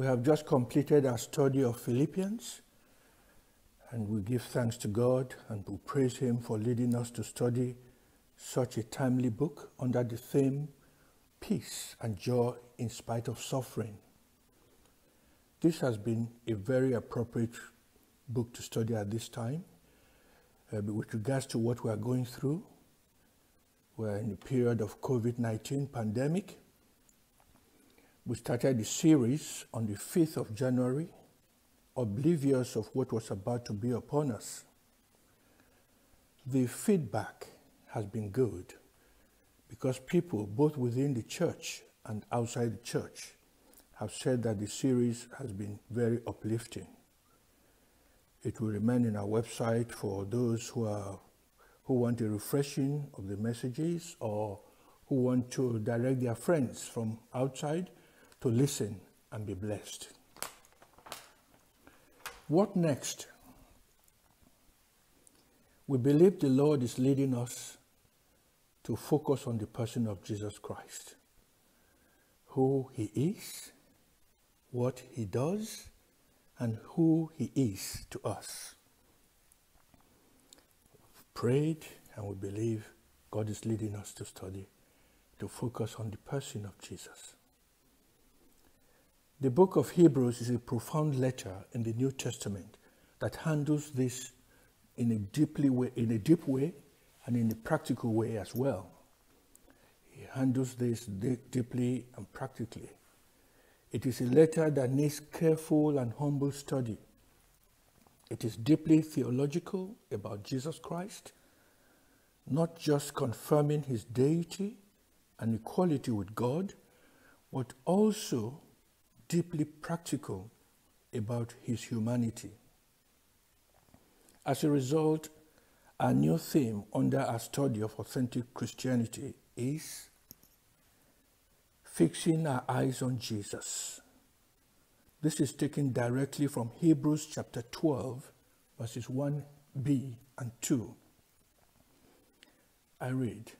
We have just completed our study of Philippians, and we give thanks to God and we praise Him for leading us to study such a timely book under the theme Peace and Joy in Spite of Suffering. This has been a very appropriate book to study at this time uh, with regards to what we are going through. We're in a period of COVID-19 pandemic. We started the series on the 5th of January, oblivious of what was about to be upon us. The feedback has been good because people, both within the church and outside the church, have said that the series has been very uplifting. It will remain in our website for those who are who want a refreshing of the messages or who want to direct their friends from outside to listen and be blessed. What next? We believe the Lord is leading us to focus on the person of Jesus Christ, who he is, what he does, and who he is to us. We've prayed and we believe God is leading us to study, to focus on the person of Jesus. The book of Hebrews is a profound letter in the New Testament that handles this in a deeply way, in a deep way and in a practical way as well. He handles this deeply and practically. It is a letter that needs careful and humble study. It is deeply theological about Jesus Christ, not just confirming his deity and equality with God, but also deeply practical about his humanity. As a result, our new theme under our study of authentic Christianity is fixing our eyes on Jesus. This is taken directly from Hebrews chapter 12, verses 1b and 2. I read,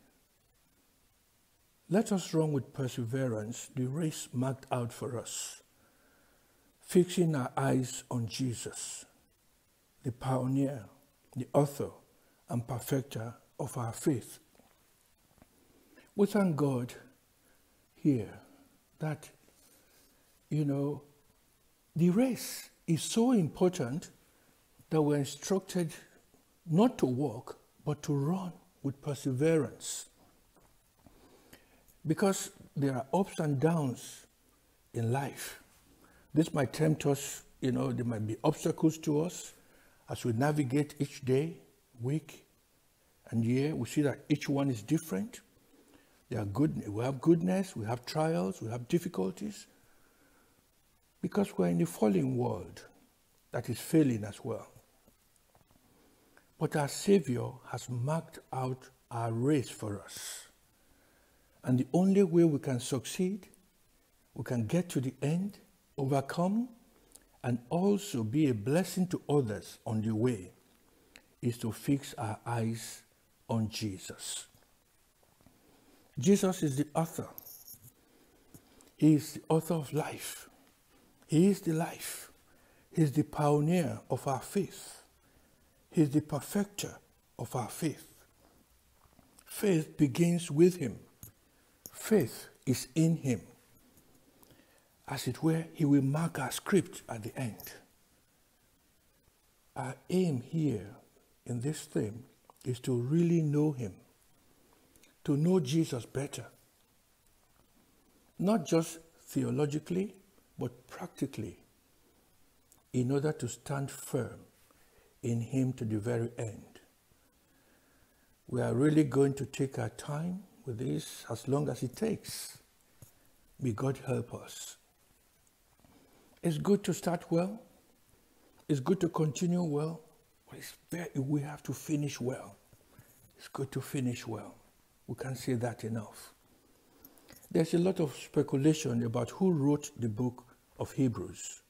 Let us run with perseverance the race marked out for us, fixing our eyes on Jesus, the pioneer, the author, and perfecter of our faith. We thank God here that, you know, the race is so important that we're instructed not to walk, but to run with perseverance. Because there are ups and downs in life. This might tempt us, you know, there might be obstacles to us as we navigate each day, week, and year. We see that each one is different. There are good, we have goodness, we have trials, we have difficulties, because we're in a fallen world that is failing as well. But our Savior has marked out our race for us. And the only way we can succeed, we can get to the end, overcome, and also be a blessing to others on the way, is to fix our eyes on Jesus. Jesus is the author. He is the author of life. He is the life. He is the pioneer of our faith. He is the perfecter of our faith. Faith begins with him. Faith is in him. As it were, he will mark our script at the end. Our aim here in this thing is to really know him to know Jesus better. Not just theologically, but practically, in order to stand firm in Him to the very end. We are really going to take our time with this as long as it takes. May God help us. It's good to start well. It's good to continue well. But very, we have to finish well. It's good to finish well. We can't say that enough. There's a lot of speculation about who wrote the book of Hebrews,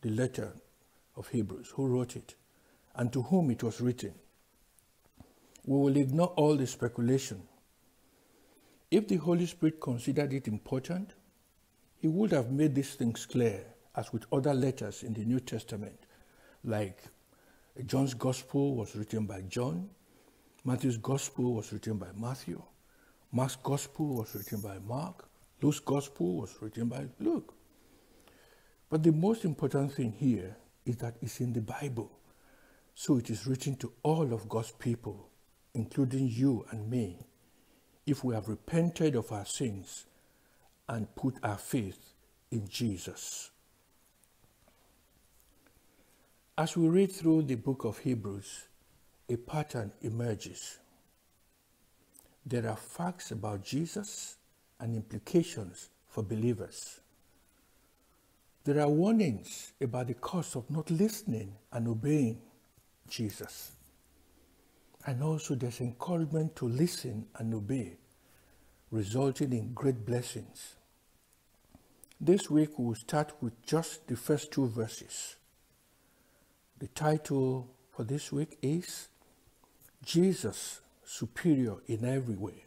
the letter of Hebrews, who wrote it, and to whom it was written. We will ignore all the speculation. If the Holy Spirit considered it important, He would have made these things clear as with other letters in the New Testament, like John's Gospel was written by John, Matthew's Gospel was written by Matthew, Mark's Gospel was written by Mark, Luke's Gospel was written by Luke. But the most important thing here is that it's in the Bible. So it is written to all of God's people, including you and me, if we have repented of our sins and put our faith in Jesus. As we read through the book of Hebrews, a pattern emerges. There are facts about Jesus and implications for believers. There are warnings about the cost of not listening and obeying Jesus. And also, there's encouragement to listen and obey, resulting in great blessings. This week, we will start with just the first two verses. The title for this week is Jesus Superior in Every Way.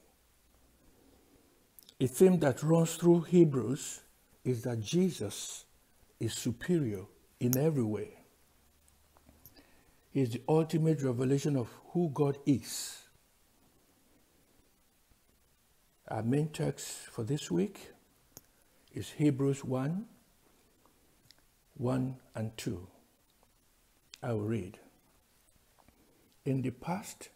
A theme that runs through Hebrews is that Jesus is superior in every way. Is the ultimate revelation of who God is. Our main text for this week is Hebrews 1 1 and 2. I will read. In the past,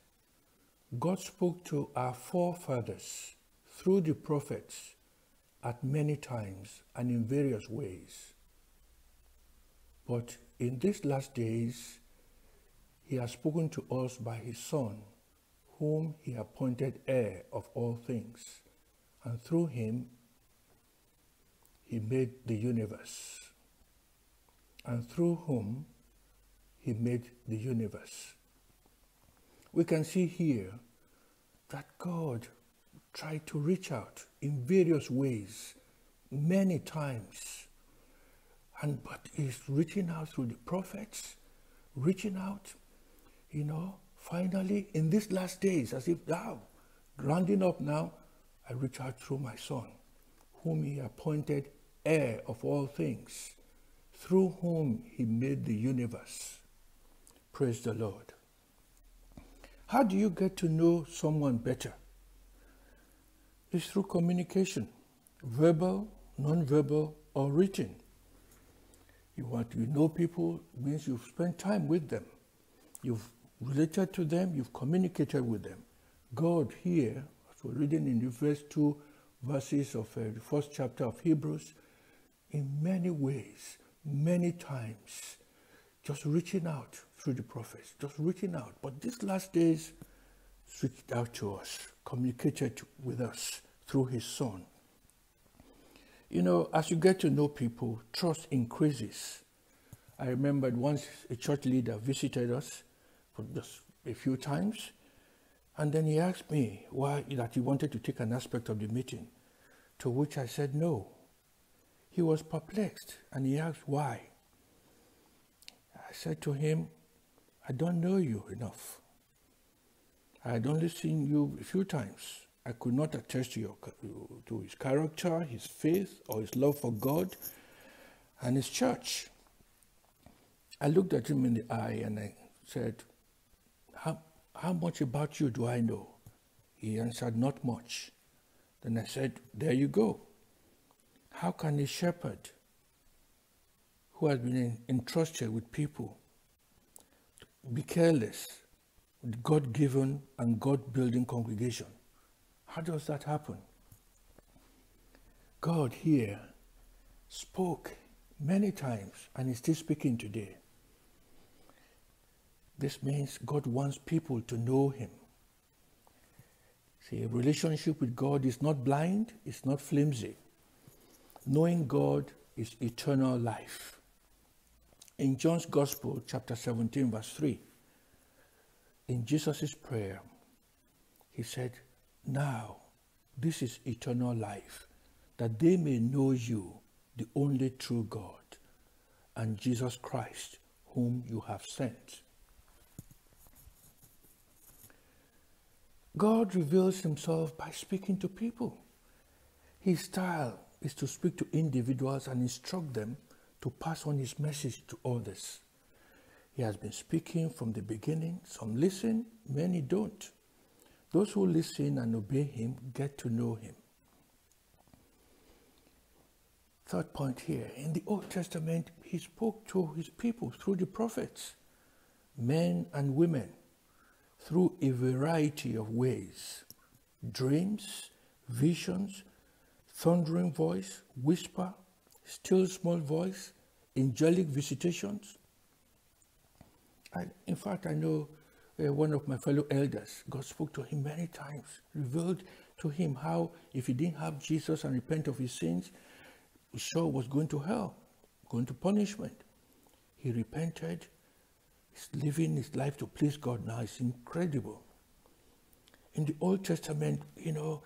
God spoke to our forefathers through the prophets at many times and in various ways. But in these last days, he has spoken to us by his Son, whom he appointed heir of all things, and through him he made the universe, and through whom he made the universe. We can see here that God tried to reach out in various ways many times and but he's reaching out through the prophets, reaching out, you know, finally in these last days, as if now, rounding up now, I reach out through my son, whom he appointed heir of all things, through whom he made the universe. Praise the Lord. How do you get to know someone better? It's through communication, verbal, non-verbal, or written. You want to know people means you've spent time with them. You've related to them, you've communicated with them. God here, as we're reading in the first two verses of uh, the first chapter of Hebrews, in many ways, many times, just reaching out through the prophets, just reaching out. But these last days, reached out to us, communicated with us through his son, you know, as you get to know people, trust increases. I remembered once a church leader visited us for just a few times, and then he asked me why that he wanted to take an aspect of the meeting, to which I said no. He was perplexed and he asked why. I said to him, I don't know you enough. I had only seen you a few times. I could not attest to, your, to his character, his faith, or his love for God and his church. I looked at him in the eye and I said, how, much about you do I know? He answered, Not much. Then I said, There you go. How can a shepherd who has been entrusted with people be careless with God given and God building congregation? How does that happen? God here spoke many times and is still speaking today. This means God wants people to know Him. See, a relationship with God is not blind, it's not flimsy. Knowing God is eternal life. In John's Gospel, chapter 17, verse 3, in Jesus' prayer, he said, now, this is eternal life, that they may know you, the only true God, and Jesus Christ, whom you have sent. God reveals himself by speaking to people. His style is to speak to individuals and instruct them to pass on his message to others. He has been speaking from the beginning. Some listen, many don't. Those who listen and obey him get to know him. Third point here in the Old Testament, he spoke to his people through the prophets, men and women, through a variety of ways dreams, visions, thundering voice, whisper, still small voice, angelic visitations. I, in fact, I know uh, one of my fellow elders, God spoke to him many times, revealed to him how if he didn't have Jesus and repent of his sins, Saul was going to hell, going to punishment. He repented. He's living his life to please God now. It's incredible. In the Old Testament, you know,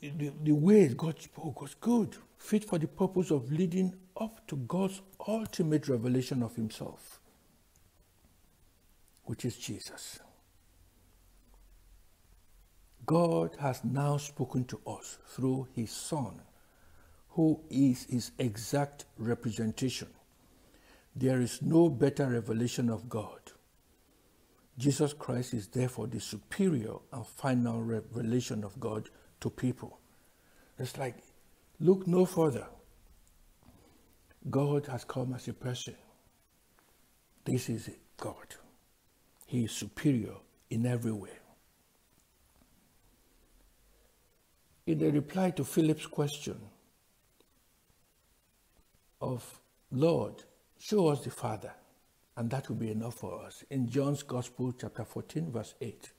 the, the way God spoke was good, fit for the purpose of leading up to God's ultimate revelation of himself, which is Jesus. God has now spoken to us through his Son, who is his exact representation. There is no better revelation of God. Jesus Christ is therefore the superior and final revelation of God to people. It's like, look no further. God has come as a person. This is God. He is superior in every way. In the reply to Philip's question of, Lord, show us the Father, and that will be enough for us. In John's Gospel, chapter 14, verse 8,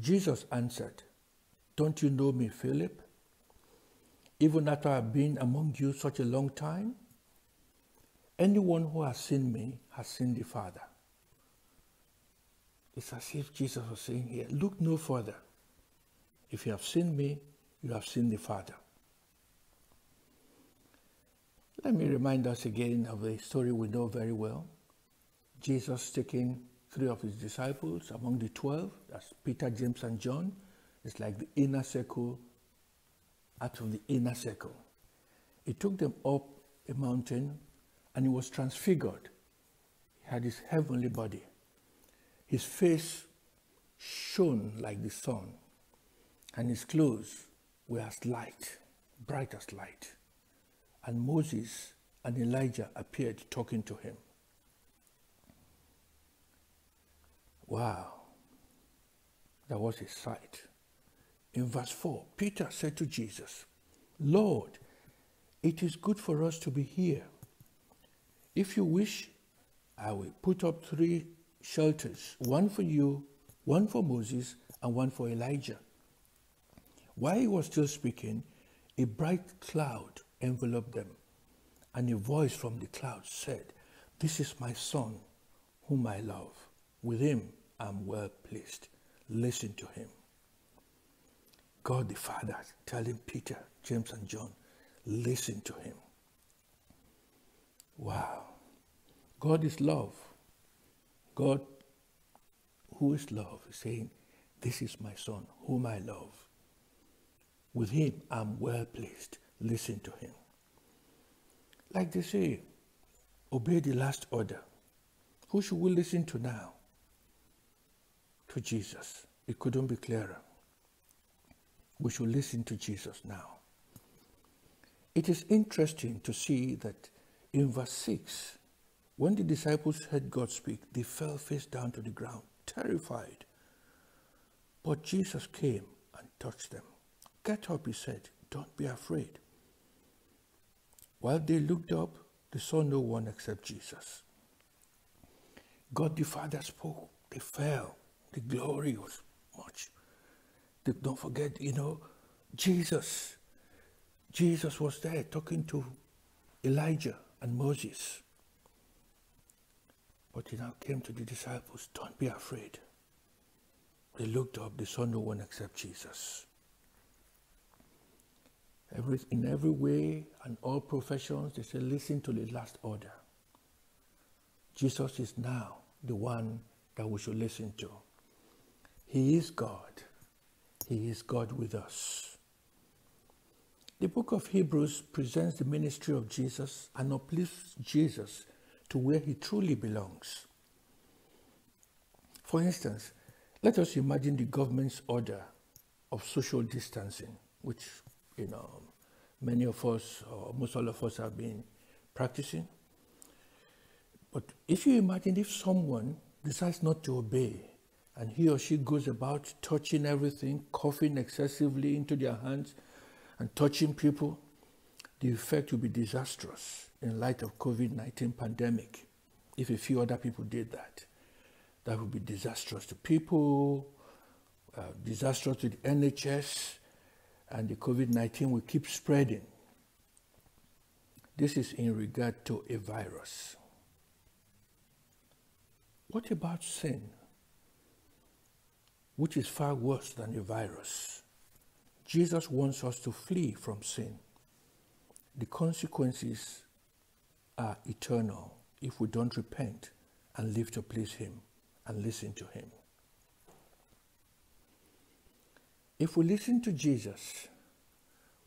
Jesus answered, don't you know me, Philip? Even after I've been among you such a long time? Anyone who has seen me has seen the Father. It's as if Jesus was saying here, look no further. If you have seen me, you have seen the Father. Let me remind us again of a story we know very well. Jesus taking three of his disciples among the twelve, that's Peter, James, and John, it's like the inner circle out of the inner circle. He took them up a mountain and he was transfigured. He had his heavenly body. His face shone like the sun, and his clothes were as light, bright as light. And Moses and Elijah appeared talking to him. Wow, that was his sight. In verse 4, Peter said to Jesus, Lord, it is good for us to be here. If you wish, I will put up three shelters one for you, one for Moses, and one for Elijah. While he was still speaking, a bright cloud enveloped them, and a voice from the cloud said, This is my son, whom I love. With him I am well pleased. Listen to him. God the Father telling Peter, James, and John, listen to him. Wow. God is love. God, who is love, is saying, This is my son, whom I love. With him I'm well pleased. Listen to him. Like they say, obey the last order. Who should we listen to now? To Jesus. It couldn't be clearer we should listen to Jesus now. It is interesting to see that in verse 6, when the disciples heard God speak, they fell face down to the ground, terrified. But Jesus came and touched them. Get up, he said, don't be afraid. While they looked up, they saw no one except Jesus. God the Father spoke, they fell. The glory was much. Don't forget, you know, Jesus. Jesus was there talking to Elijah and Moses. But he now came to the disciples, don't be afraid. They looked up, they saw no one except Jesus. Every, in every way and all professions, they say, listen to the last order. Jesus is now the one that we should listen to. He is God. He is God with us. The book of Hebrews presents the ministry of Jesus and uplifts Jesus to where he truly belongs. For instance, let us imagine the government's order of social distancing, which, you know, many of us, or most all of us have been practicing. But if you imagine if someone decides not to obey and he or she goes about touching everything, coughing excessively into their hands and touching people, the effect will be disastrous in light of COVID-19 pandemic if a few other people did that. That would be disastrous to people, uh, disastrous to the NHS, and the COVID-19 will keep spreading. This is in regard to a virus. What about sin, which is far worse than a virus? Jesus wants us to flee from sin. The consequences are eternal if we don't repent and live to please Him and listen to Him. If we listen to Jesus,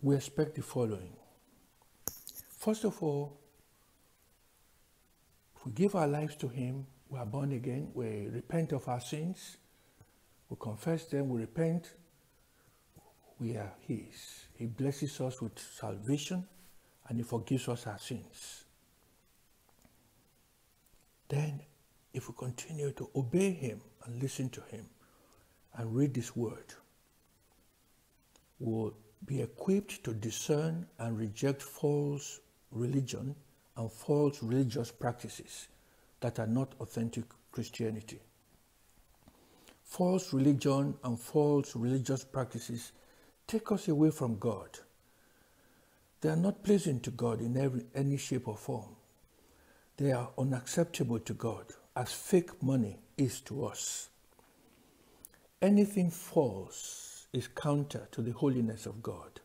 we expect the following. First of all, if we give our lives to Him, we are born again, we repent of our sins, we confess them, we repent, we are His. He blesses us with salvation and He forgives us our sins. Then, if we continue to obey Him and listen to Him and read this Word, we'll be equipped to discern and reject false religion and false religious practices that are not authentic Christianity. False religion and false religious practices take us away from God. They are not pleasing to God in every, any shape or form. They are unacceptable to God as fake money is to us. Anything false is counter to the holiness of God.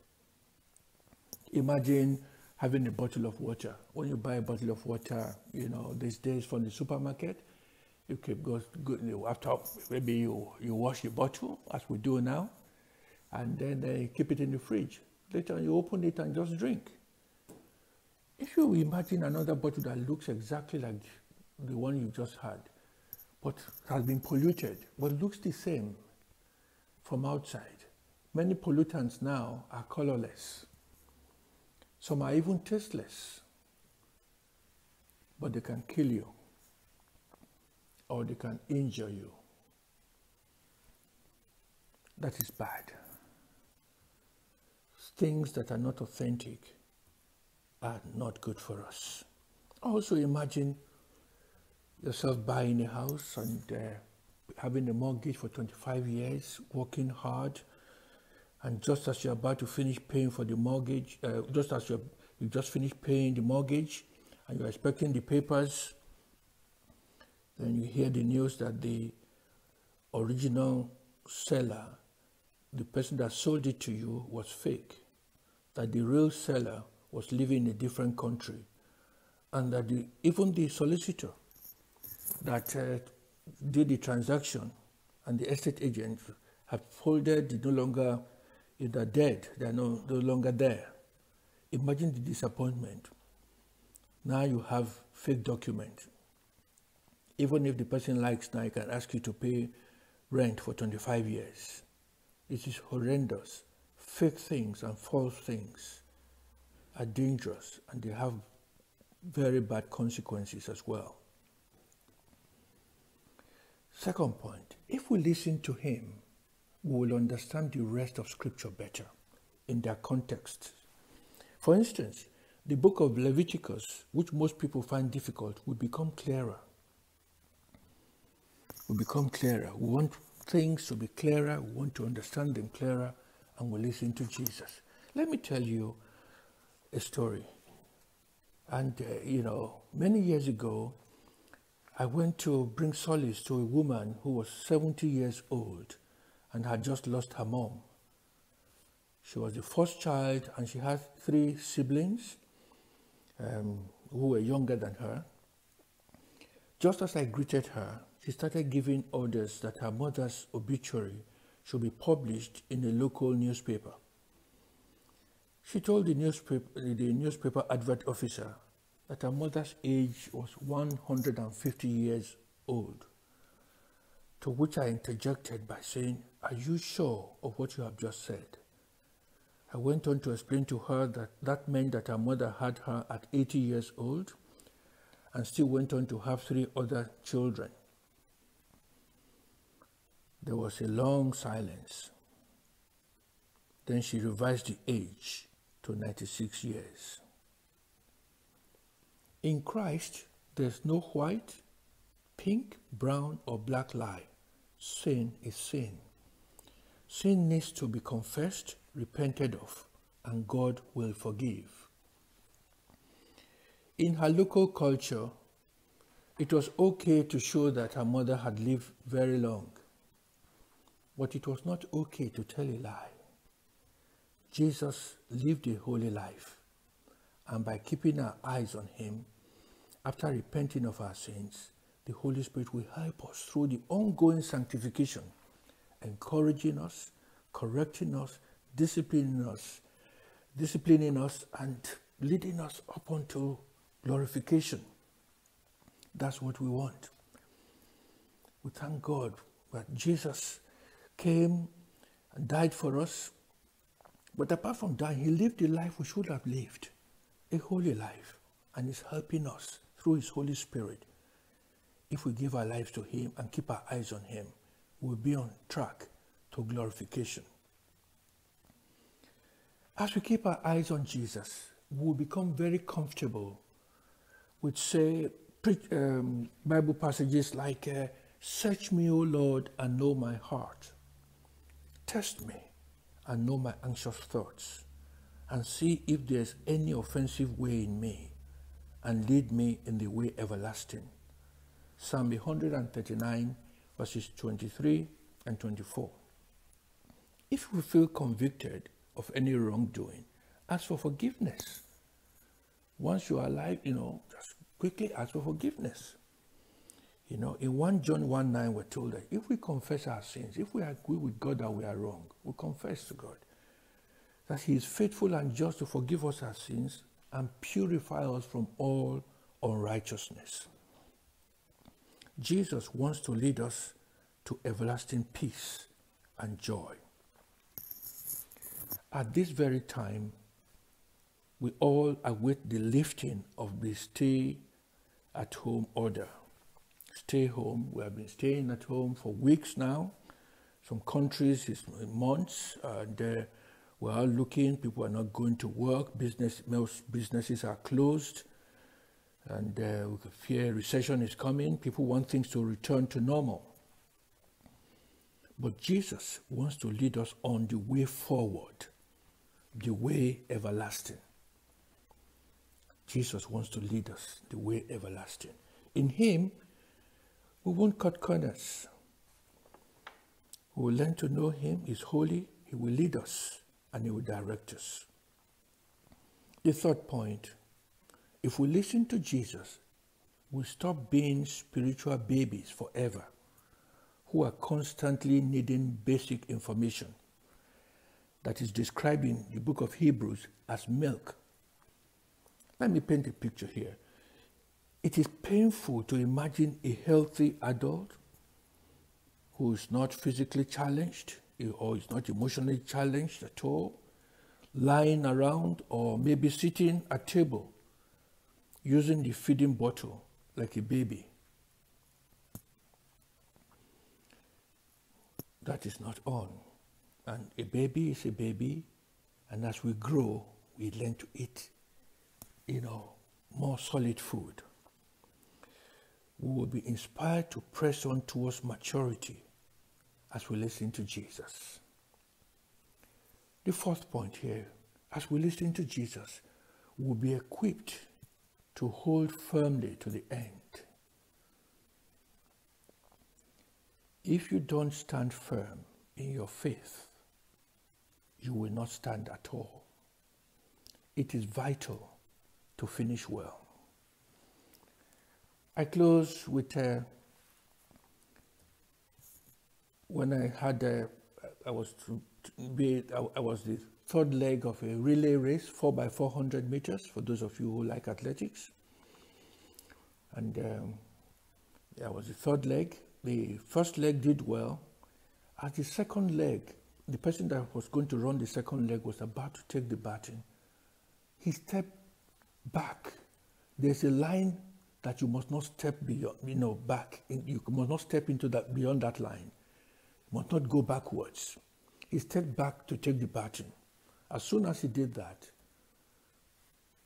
Imagine having a bottle of water. When you buy a bottle of water, you know, these days from the supermarket, you keep go, go after maybe you, you wash the bottle as we do now, and then uh, keep it in the fridge. Later you open it and just drink. If you imagine another bottle that looks exactly like the one you just had, but has been polluted, but looks the same from outside. Many pollutants now are colorless. Some are even tasteless, but they can kill you or they can injure you. That is bad. Things that are not authentic are not good for us. Also imagine yourself buying a house and uh, having a mortgage for 25 years, working hard, and just as you're about to finish paying for the mortgage, uh, just as you just finished paying the mortgage and you're expecting the papers, then you hear the news that the original seller, the person that sold it to you, was fake, that the real seller was living in a different country, and that the, even the solicitor that uh, did the transaction and the estate agent have folded, no longer, they're dead, they're no, no longer there. Imagine the disappointment. Now you have fake document. Even if the person likes now, he can ask you to pay rent for 25 years. It is horrendous. Fake things and false things are dangerous and they have very bad consequences as well. Second point, if we listen to him, we will understand the rest of Scripture better in their context. For instance, the book of Leviticus, which most people find difficult, will become clearer. Will become clearer. We want things to be clearer, we want to understand them clearer, and we listen to Jesus. Let me tell you a story. And, uh, you know, many years ago, I went to bring solace to a woman who was 70 years old and had just lost her mom. She was the first child and she had three siblings um, who were younger than her. Just as I greeted her, she started giving orders that her mother's obituary should be published in a local newspaper. She told the newspaper, the newspaper advert officer that her mother's age was 150 years old. To which I interjected by saying, Are you sure of what you have just said? I went on to explain to her that that meant that her mother had her at 80 years old and still went on to have three other children. There was a long silence. Then she revised the age to 96 years. In Christ, there's no white, pink, brown, or black lie. Sin is sin. Sin needs to be confessed, repented of, and God will forgive. In her local culture, it was okay to show that her mother had lived very long, but it was not okay to tell a lie. Jesus lived a holy life, and by keeping our eyes on him, after repenting of our sins, the Holy Spirit will help us through the ongoing sanctification, encouraging us, correcting us, disciplining us, disciplining us, and leading us up unto glorification. That's what we want. We thank God that Jesus came and died for us. But apart from dying, he lived the life we should have lived, a holy life, and is helping us through his Holy Spirit. If we give our lives to him and keep our eyes on him, we'll be on track to glorification. As we keep our eyes on Jesus, we'll become very comfortable with, say, um, Bible passages like, uh, Search me, O Lord, and know my heart. Test me and know my anxious thoughts, and see if there's any offensive way in me, and lead me in the way everlasting. Psalm 139, verses 23 and 24. If we feel convicted of any wrongdoing, ask for forgiveness. Once you are alive, you know, just quickly ask for forgiveness. You know, in 1 John 1 9, we're told that if we confess our sins, if we agree with God that we are wrong, we confess to God that He is faithful and just to forgive us our sins and purify us from all unrighteousness. Jesus wants to lead us to everlasting peace and joy. At this very time, we all await the lifting of the stay at home order. Stay home. We have been staying at home for weeks now. Some countries it's months, and uh, we're looking. People are not going to work. Business, most businesses are closed, and uh, we fear recession is coming. People want things to return to normal. But Jesus wants to lead us on the way forward, the way everlasting. Jesus wants to lead us the way everlasting. In Him, we won't cut corners. We will learn to know Him. He's holy. He will lead us and He will direct us. The third point if we listen to Jesus, we stop being spiritual babies forever who are constantly needing basic information that is described in the book of Hebrews as milk let me paint a picture here. It is painful to imagine a healthy adult who is not physically challenged or is not emotionally challenged at all, lying around or maybe sitting at table using the feeding bottle like a baby. That is not on. And a baby is a baby, and as we grow, we learn to eat you know, more solid food. We will be inspired to press on towards maturity as we listen to Jesus. The fourth point here, as we listen to Jesus, we'll be equipped to hold firmly to the end. If you don't stand firm in your faith, you will not stand at all. It is vital to finish well. I close with uh, when I had uh, I was to be I, I was the third leg of a relay race, 4 by 400 meters, for those of you who like athletics. And um, that was the third leg. The first leg did well. At the second leg, the person that was going to run the second leg was about to take the baton. He stepped back. There's a line that you must not step beyond, you know, back. You must not step into that beyond that line. You must not go backwards. He stepped back to take the baton. As soon as he did that,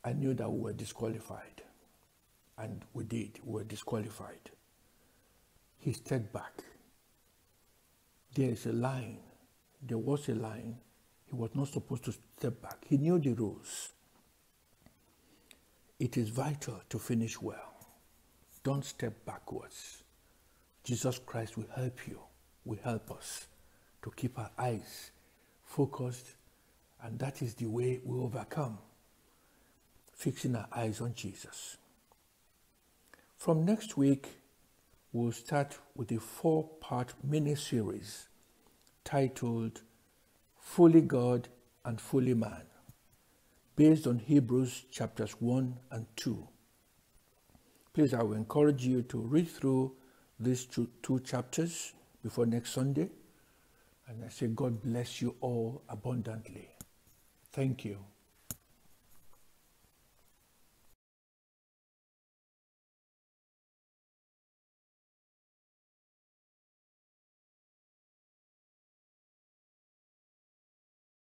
I knew that we were disqualified. And we did, we were disqualified. He stepped back. There is a line. There was a line. He was not supposed to step back. He knew the rules. It is vital to finish well. Don't step backwards. Jesus Christ will help you, will help us to keep our eyes focused, and that is the way we overcome, fixing our eyes on Jesus. From next week, we'll start with a four part mini series titled Fully God and Fully Man, based on Hebrews chapters 1 and 2 please, I will encourage you to read through these two, two chapters before next Sunday. And I say, God bless you all abundantly. Thank you.